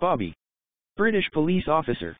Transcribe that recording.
Bobby. British police officer.